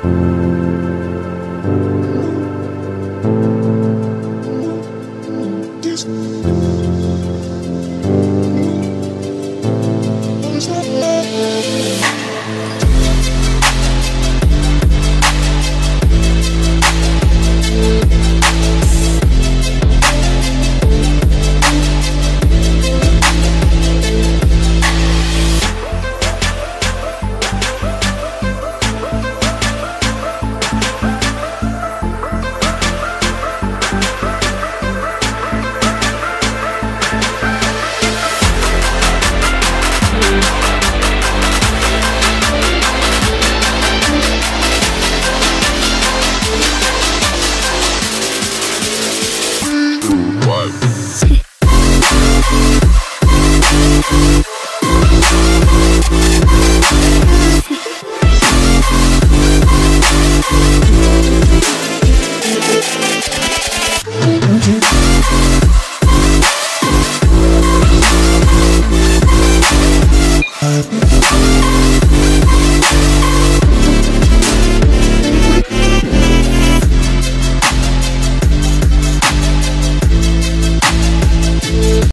Just Uh,